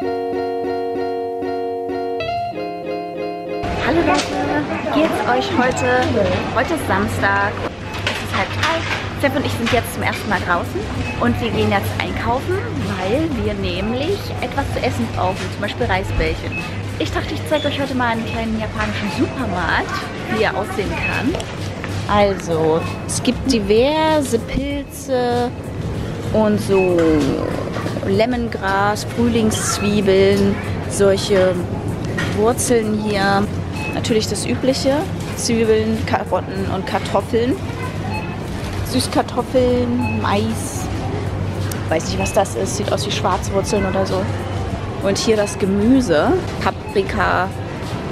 Hallo Leute, wie geht's euch heute? Heute ist Samstag, es ist halb drei. Steph und ich sind jetzt zum ersten Mal draußen und wir gehen jetzt einkaufen, weil wir nämlich etwas zu essen brauchen, zum Beispiel Reisbällchen. Ich dachte, ich zeige euch heute mal einen kleinen japanischen Supermarkt, wie er aussehen kann. Also, es gibt diverse Pilze und so Lemongras, Frühlingszwiebeln, solche Wurzeln hier. Natürlich das übliche, Zwiebeln, Karotten und Kartoffeln. Süßkartoffeln, Mais. Weiß nicht, was das ist. Sieht aus wie Schwarzwurzeln oder so. Und hier das Gemüse. Paprika,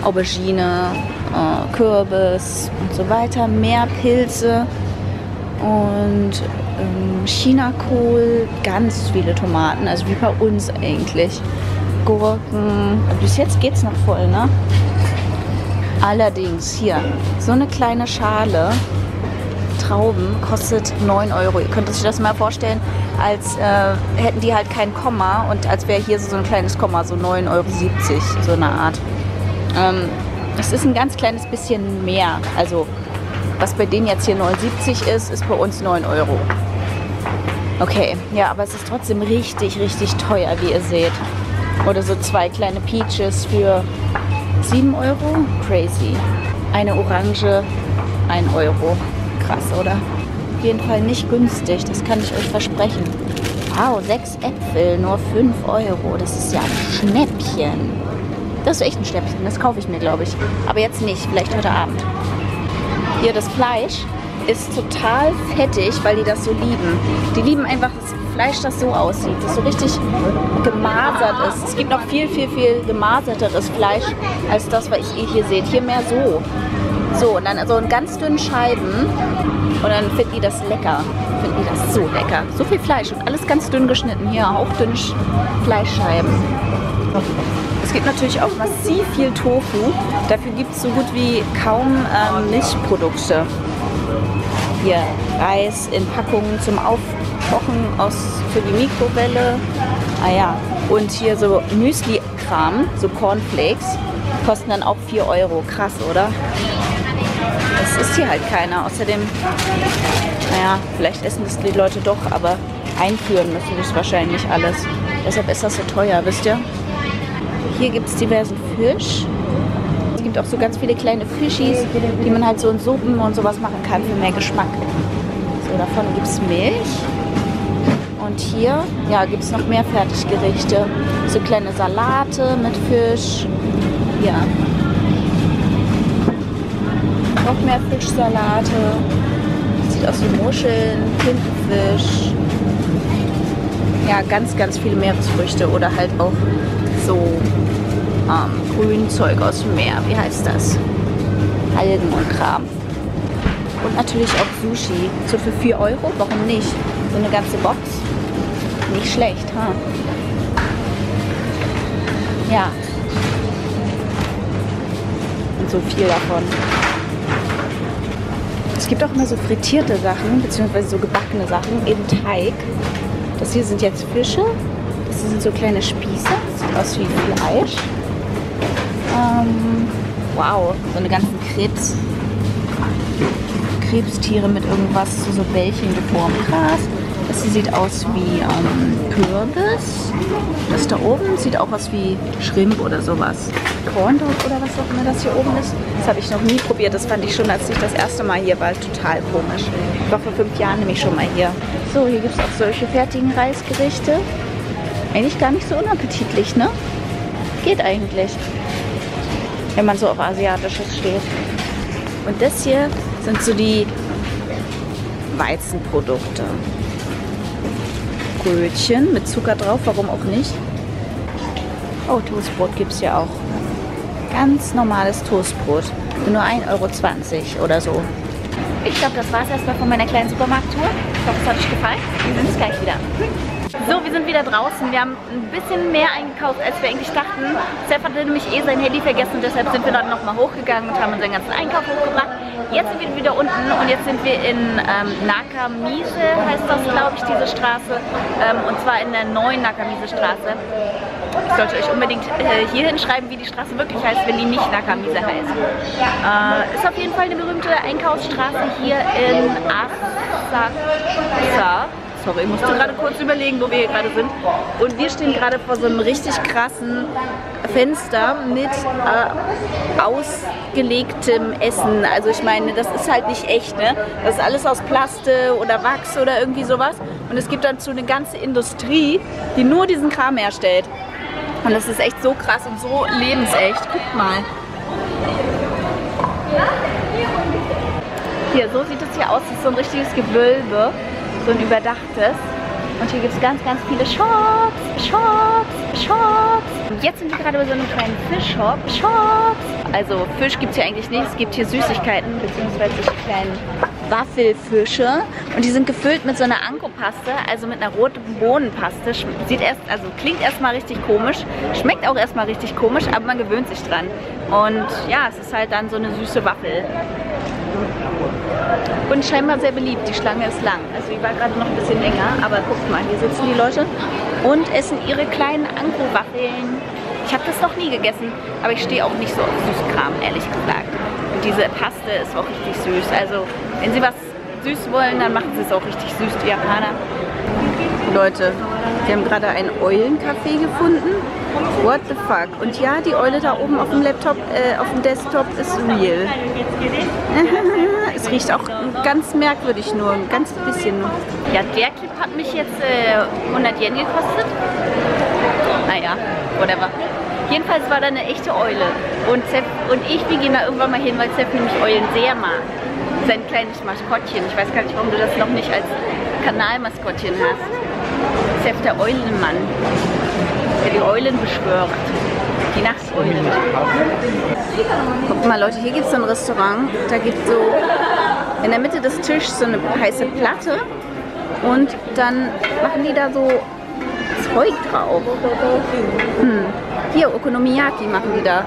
Aubergine, äh, Kürbis und so weiter. Mehr Pilze und ähm, Chinakohl. Ganz viele Tomaten. Also wie bei uns eigentlich. Gurken. Bis jetzt geht es noch voll, ne? Allerdings hier so eine kleine Schale Trauben kostet 9 Euro. Ihr könnt euch das mal vorstellen, als äh, hätten die halt kein Komma und als wäre hier so ein kleines Komma, so 9,70 Euro, so eine Art. Ähm, das ist ein ganz kleines bisschen mehr. Also was bei denen jetzt hier 79 ist, ist bei uns 9 Euro. Okay, ja, aber es ist trotzdem richtig, richtig teuer, wie ihr seht. Oder so zwei kleine Peaches für 7 Euro. Crazy. Eine Orange, 1 Euro krass, oder? Auf jeden Fall nicht günstig, das kann ich euch versprechen. Wow, sechs Äpfel, nur 5 Euro. Das ist ja ein Schnäppchen. Das ist echt ein Schnäppchen, das kaufe ich mir, glaube ich. Aber jetzt nicht, vielleicht heute Abend. Hier, das Fleisch ist total fettig, weil die das so lieben. Die lieben einfach das Fleisch, das so aussieht, das so richtig gemasert ist. Es gibt noch viel, viel, viel gemaserteres Fleisch als das, was ihr hier seht. Hier mehr so. So, und dann so in ganz dünnen Scheiben. Und dann finden die das lecker. Finden die das so lecker. So viel Fleisch und alles ganz dünn geschnitten. Hier auch dünne Fleischscheiben. Es gibt natürlich auch massiv viel Tofu. Dafür gibt es so gut wie kaum ähm, Milchprodukte. Hier Reis in Packungen zum Aufkochen aus, für die Mikrowelle. Ah ja, und hier so Müsli-Kram, so Cornflakes, kosten dann auch 4 Euro. Krass, oder? Es ist hier halt keiner. Außerdem, naja, vielleicht essen das die Leute doch, aber einführen müssen das wahrscheinlich alles. Deshalb ist das so teuer, wisst ihr? Hier gibt es diversen Fisch. Auch so ganz viele kleine Fischis, die man halt so in Suppen und sowas machen kann für mehr Geschmack. So, davon gibt es Milch. Und hier, ja, gibt es noch mehr Fertiggerichte. So kleine Salate mit Fisch. Ja, noch mehr Fischsalate. Sieht aus wie Muscheln, Tintenfisch. Ja, ganz, ganz viele Meeresfrüchte oder halt auch so ähm, Grünzeug aus dem Meer. Wie heißt das? Algen und Kram. Und natürlich auch Sushi. So für 4 Euro, warum nicht? So eine ganze Box. Nicht schlecht, ha? Ja. Und so viel davon. Es gibt auch immer so frittierte Sachen, beziehungsweise so gebackene Sachen, eben Teig. Das hier sind jetzt Fische. Das sind so kleine Spieße. Das sieht aus wie Fleisch. Ähm, wow, so eine ganzen Krebs. Krebstiere mit irgendwas, so, so Bällchen geformt. Krass. Das hier sieht aus wie ähm, Kürbis. Das da oben sieht auch aus wie Shrimp oder sowas. Corn Dog oder was auch immer das hier oben ist. Das habe ich noch nie probiert. Das fand ich schon, als ich das erste Mal hier war, total komisch. Ich war vor fünf Jahren nämlich schon mal hier. So, hier gibt es auch solche fertigen Reisgerichte. Eigentlich gar nicht so unappetitlich, ne? Geht eigentlich. Wenn man so auf Asiatisches steht. Und das hier sind so die Weizenprodukte. Brötchen mit Zucker drauf, warum auch nicht. Oh, Toastbrot gibt es ja auch. Ganz normales Toastbrot. Nur 1,20 Euro oder so. Ich glaube, das war es erstmal von meiner kleinen Supermarkttour. Ich hoffe, es hat euch gefallen. Wir sehen uns gleich wieder. So, wir sind wieder draußen. Wir haben ein bisschen mehr eingekauft, als wir eigentlich dachten. Steph hatte nämlich eh sein Handy vergessen, deshalb sind wir dann nochmal hochgegangen und haben unseren ganzen Einkauf hochgebracht. Jetzt sind wir wieder unten und jetzt sind wir in ähm, Nakamise, heißt das, glaube ich, diese Straße. Ähm, und zwar in der neuen Nakamise Straße. Sollte euch unbedingt äh, hier hinschreiben, wie die Straße wirklich heißt, wenn die nicht Nakamize heißt. Äh, ist auf jeden Fall eine berühmte Einkaufsstraße hier in Asaka sorry, ich musste gerade kurz überlegen, wo wir hier gerade sind. Und wir stehen gerade vor so einem richtig krassen Fenster mit äh, ausgelegtem Essen. Also ich meine, das ist halt nicht echt, ne? Das ist alles aus Plaste oder Wachs oder irgendwie sowas. Und es gibt dazu eine ganze Industrie, die nur diesen Kram herstellt. Und das ist echt so krass und so lebensecht. Guckt mal. Hier, so sieht es hier aus. Das ist so ein richtiges Gewölbe so ein überdachtes. Und hier gibt es ganz, ganz viele Shops, Shops, Shops. Und jetzt sind wir gerade bei so einem kleinen Fischshop, Shops. Also Fisch gibt es hier eigentlich nicht. Es gibt hier Süßigkeiten, beziehungsweise kleine Waffelfische. Und die sind gefüllt mit so einer Anko-Paste, also mit einer roten Bohnenpaste. Sieht erst, also klingt erstmal richtig komisch, schmeckt auch erstmal richtig komisch, aber man gewöhnt sich dran. Und ja, es ist halt dann so eine süße Waffel. Und scheinbar sehr beliebt. Die Schlange ist lang. Also die war gerade noch ein bisschen länger. Aber guckt mal, hier sitzen die Leute und essen ihre kleinen Anko-Waffeln. Ich habe das noch nie gegessen, aber ich stehe auch nicht so auf Süßkram, ehrlich gesagt. Und diese Paste ist auch richtig süß. Also wenn Sie was süß wollen, dann machen Sie es auch richtig süß, die Japaner. Leute, wir haben gerade einen Eulencafé gefunden. What the fuck? Und ja, die Eule da oben auf dem Laptop, äh, auf dem Desktop ist real. es riecht auch ganz merkwürdig nur, ein ganz bisschen nur. Ja, der Clip hat mich jetzt äh, 100 Yen gekostet. Naja, whatever. Jedenfalls war da eine echte Eule. Und, Zeff und ich, wir gehen da irgendwann mal hin, weil Zeff nämlich Eulen sehr mag. Sein kleines Maskottchen. Ich weiß gar nicht, warum du das noch nicht als Kanalmaskottchen hast. Zeff der Eulenmann der die Eulen beschwört. Die Nachteulen. Guckt mal Leute, hier gibt es so ein Restaurant. Da gibt es so in der Mitte des Tisches so eine heiße Platte. Und dann machen die da so Zeug drauf. Hm. Hier, Okonomiyaki machen die da.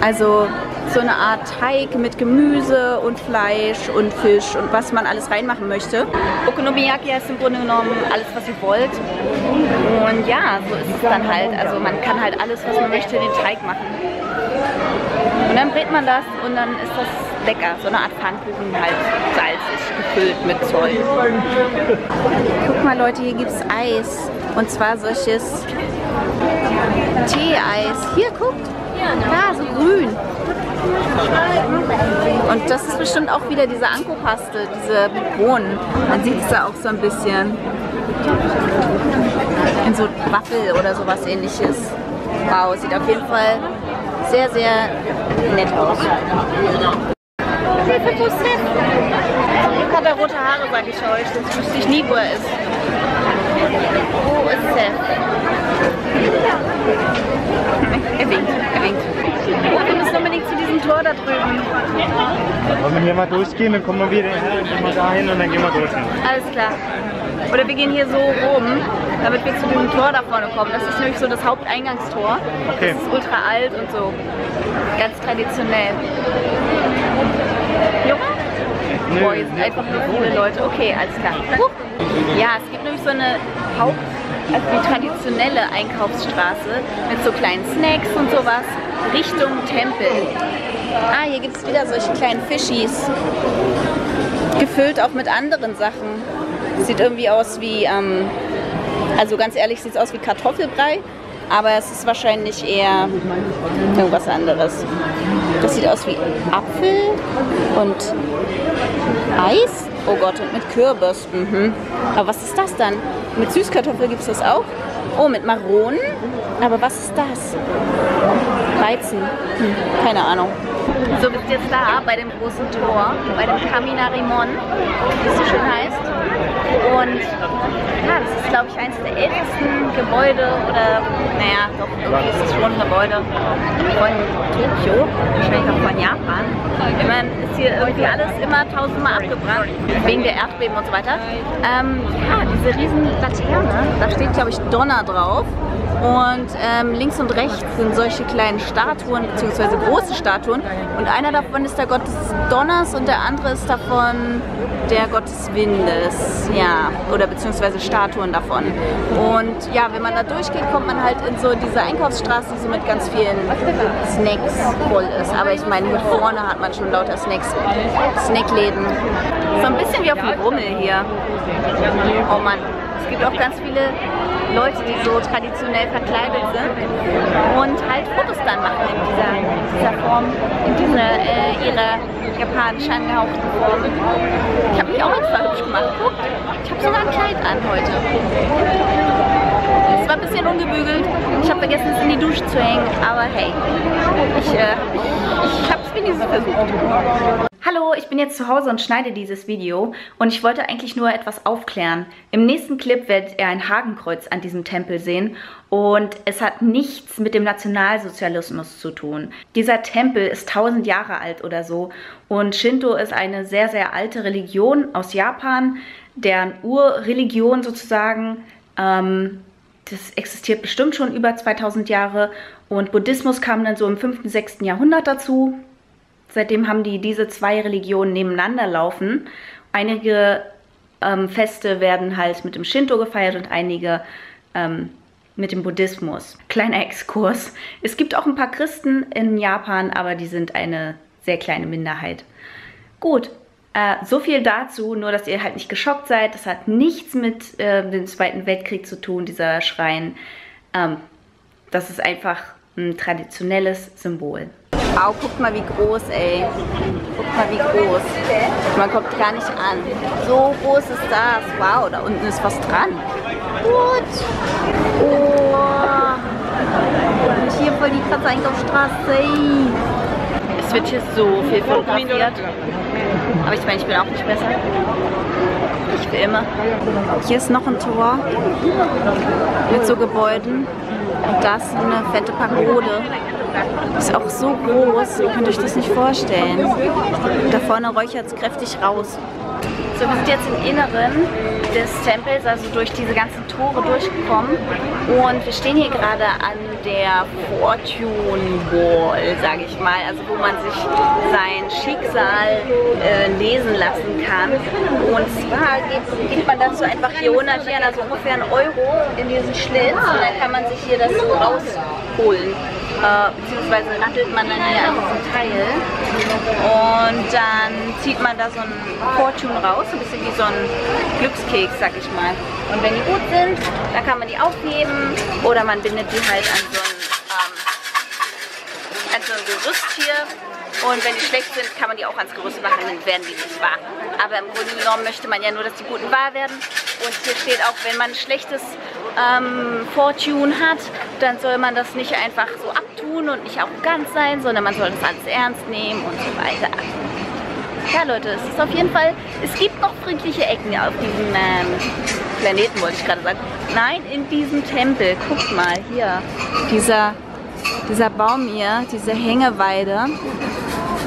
Also so eine Art Teig mit Gemüse und Fleisch und Fisch und was man alles reinmachen möchte. Okonomiyaki heißt im Grunde genommen alles, was ihr wollt. Und ja, so ist es dann halt. Also man kann halt alles, was man möchte, in den Teig machen. Und dann brät man das und dann ist das lecker. So eine Art Pfannkuchen halt salzig gefüllt mit Zeug. Guck mal Leute, hier gibt es Eis. Und zwar solches Tee-Eis. Hier, guckt. Da, so grün. Und das ist bestimmt auch wieder diese Anko-Paste, diese Bohnen. Man sieht es da auch so ein bisschen. In so Waffel oder sowas ähnliches. Wow, sieht auf jeden Fall sehr, sehr nett aus. Seth? hat er rote Haare, sag ich euch. Sonst wüsste ich nie, wo er ist. Wo ist Seth? Er winkt, er winkt. Oh, wir müssen unbedingt zu diesem Tor da drüben. Wollen wir hier mal durchgehen, dann kommen wir wieder her, gehen wir da hin und dann gehen wir durch. Alles klar. Oder wir gehen hier so rum, damit wir zu diesem Tor da vorne kommen. Das ist nämlich so das Haupteingangstor. Okay. Das ist ultra alt und so. Ganz traditionell. Junge? Sind einfach nur viele Leute. Okay, alles klar. Ja, es gibt nämlich so eine Haupt also die traditionelle Einkaufsstraße mit so kleinen Snacks und sowas Richtung Tempel. Ah, hier gibt es wieder solche kleinen Fischis. Gefüllt auch mit anderen Sachen. Sieht irgendwie aus wie, ähm, also ganz ehrlich sieht es aus wie Kartoffelbrei, aber es ist wahrscheinlich eher irgendwas anderes. Das sieht aus wie Apfel und Eis. Oh Gott, und mit Kürbis. Mhm. Aber was ist das dann? Mit Süßkartoffel gibt es das auch? Oh, mit Maronen? Aber was ist das? Weizen. Hm, keine Ahnung. So, wir sind jetzt da bei dem großen Tor, bei dem Kaminarimon, wie es so schön heißt. Und ja, das ist, glaube ich, eines der ältesten Gebäude oder, naja, doch, irgendwie ist es schon ein Gebäude von Tokio, wahrscheinlich auch von Japan. Immerhin ist hier irgendwie alles immer tausendmal abgebrannt, wegen der Erdbeben und so weiter. Ähm, ja, diese riesen Laterne, da steht, glaube ich, Donner drauf. Und ähm, links und rechts sind solche kleinen Statuen, beziehungsweise große Statuen. Und einer davon ist der Gott des Donners und der andere ist davon der Gott des Windes. Ja, oder beziehungsweise Statuen davon. Und ja, wenn man da durchgeht, kommt man halt in so diese Einkaufsstraße, die so mit ganz vielen Snacks voll ist. Aber ich meine, hier vorne hat man schon lauter Snacks, Snackläden. So ein bisschen wie auf dem Rummel hier. Oh Mann, es gibt auch ganz viele Leute, die so traditionell verkleidet sind und halt Fotos dann machen in dieser, dieser Form, in dieser äh, ihrer japanisch angehauchten Form. Ich habe mich auch extra hübsch gemacht. Guckt, ich habe sogar ein Kleid an heute. Es war ein bisschen ungebügelt. Ich habe vergessen, es in die Dusche zu hängen, aber hey, ich, äh, ich, ich habe es wenigstens versucht. Hallo, ich bin jetzt zu Hause und schneide dieses Video und ich wollte eigentlich nur etwas aufklären. Im nächsten Clip werdet ihr ein Hakenkreuz an diesem Tempel sehen und es hat nichts mit dem Nationalsozialismus zu tun. Dieser Tempel ist 1000 Jahre alt oder so und Shinto ist eine sehr, sehr alte Religion aus Japan, deren Urreligion sozusagen. Ähm, das existiert bestimmt schon über 2000 Jahre und Buddhismus kam dann so im 5., 6. Jahrhundert dazu, Seitdem haben die diese zwei Religionen nebeneinander laufen. Einige ähm, Feste werden halt mit dem Shinto gefeiert und einige ähm, mit dem Buddhismus. Kleiner Exkurs. Es gibt auch ein paar Christen in Japan, aber die sind eine sehr kleine Minderheit. Gut, äh, so viel dazu, nur dass ihr halt nicht geschockt seid. Das hat nichts mit äh, dem Zweiten Weltkrieg zu tun, dieser Schrein. Ähm, das ist einfach ein traditionelles Symbol. Wow, guckt mal wie groß, ey. Guckt mal wie groß. Man kommt gar nicht an. So groß ist das. Wow, da unten ist was dran. Gut. Oh. Und hier voll die krasse Einkaufsstraße. Es wird hier so viel fotografiert. Aber ich meine, ich bin auch nicht besser. Ich wie immer. Hier ist noch ein Tor mit so Gebäuden. Und das ist eine fette Pagode. Ist auch so groß, ihr könnt euch das nicht vorstellen. Da vorne räuchert es kräftig raus. So, wir sind jetzt im Inneren des Tempels, also durch diese ganzen Tore durchgekommen. Und wir stehen hier gerade an der Fortune Wall, sage ich mal, also wo man sich sein Schicksal äh, lesen lassen kann. Und zwar geht, geht man dazu einfach hier 100 Yen, also ungefähr einen Euro in diesen Schlitz und dann kann man sich hier das rausholen äh, beziehungsweise rattelt man dann hier an diesem Teil und dann zieht man da so ein Fortune raus, ein bisschen wie so ein Glückskeks, sag ich mal. Und wenn die gut sind, dann kann man die aufheben oder man bindet die halt an so ein, ähm, an so ein Gerüst hier und wenn die schlecht sind, kann man die auch ans Gerüst machen, dann werden die nicht wahr. Aber im Grunde genommen möchte man ja nur, dass die guten wahr werden. Und hier steht auch, wenn man ein schlechtes ähm, Fortune hat, dann soll man das nicht einfach so abtun und nicht arrogant sein, sondern man soll das alles ernst nehmen und so weiter. Ja Leute, es ist auf jeden Fall, es gibt noch friedliche Ecken auf diesem ähm, Planeten, wollte ich gerade sagen. Nein, in diesem Tempel. Guckt mal, hier, dieser, dieser Baum hier, diese Hängeweide.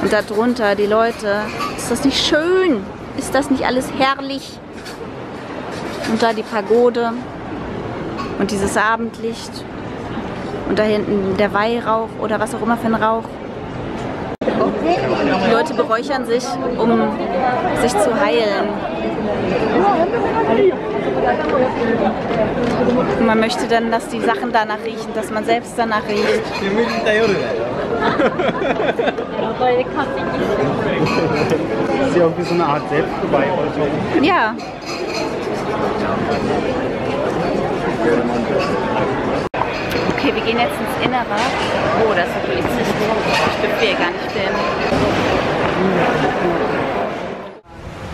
Und darunter die Leute. Ist das nicht schön? Ist das nicht alles herrlich? Und da die Pagode und dieses Abendlicht und da hinten der Weihrauch oder was auch immer für ein Rauch. Die Leute beräuchern sich, um sich zu heilen. Und man möchte dann, dass die Sachen danach riechen, dass man selbst danach riecht. Das ist ja auch wie so eine Art Selbstbeweihräucherung. Ja. Okay, wir gehen jetzt ins Innere. Oh, das ist ein Polizist. Ich dürfte hier gar nicht filmen.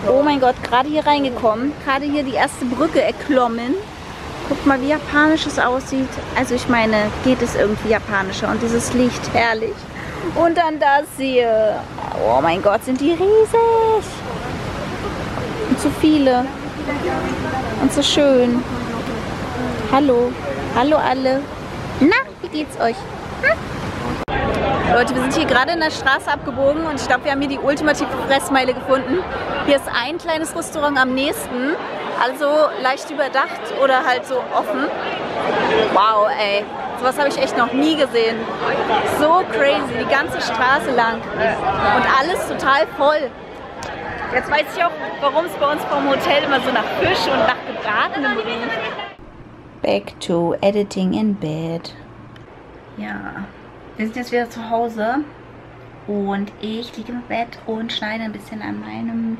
Oh mein Gott, gerade hier reingekommen. Gerade hier die erste Brücke erklommen. Guck mal, wie japanisch es aussieht. Also ich meine, geht es irgendwie japanischer. Und dieses Licht, herrlich. Und dann das hier. Oh mein Gott, sind die riesig. Und zu viele. Und so schön. Hallo. Hallo alle. Na, wie geht's euch? Hm? Leute, wir sind hier gerade in der Straße abgebogen und ich glaube, wir haben hier die ultimative Fressmeile gefunden. Hier ist ein kleines Restaurant am nächsten, also leicht überdacht oder halt so offen. Wow, ey. Sowas habe ich echt noch nie gesehen. So crazy, die ganze Straße lang. Und alles total voll. Jetzt weiß ich auch, warum es bei uns vom Hotel immer so nach Fisch und nach gebratenem riecht. Back to editing in bed. Ja, wir sind jetzt wieder zu Hause und ich liege im Bett und schneide ein bisschen an meinem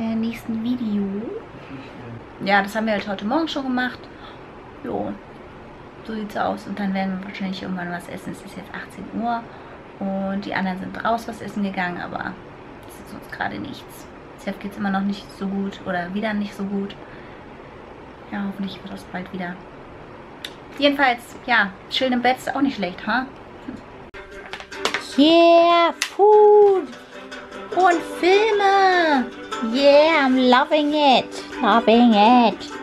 äh, nächsten Video. Ja, das haben wir halt heute Morgen schon gemacht. Jo, so sieht's aus. Und dann werden wir wahrscheinlich irgendwann was essen. Es ist jetzt 18 Uhr und die anderen sind raus was essen gegangen, aber es ist uns gerade nichts. Seth geht es immer noch nicht so gut oder wieder nicht so gut. Ja, hoffentlich wird das bald wieder. Jedenfalls, ja, schön im Bett ist auch nicht schlecht, ha? Huh? Yeah, Food und Filme. Yeah, I'm loving it. Loving it.